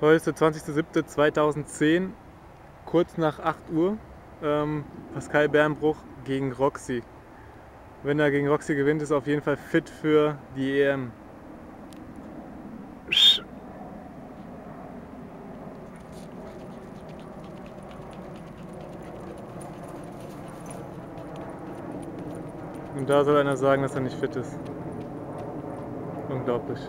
Heute ist der 20.07.2010, kurz nach 8 Uhr. Ähm, Pascal Bernbruch gegen Roxy. Wenn er gegen Roxy gewinnt, ist er auf jeden Fall fit für die EM. Und da soll einer sagen, dass er nicht fit ist. Unglaublich.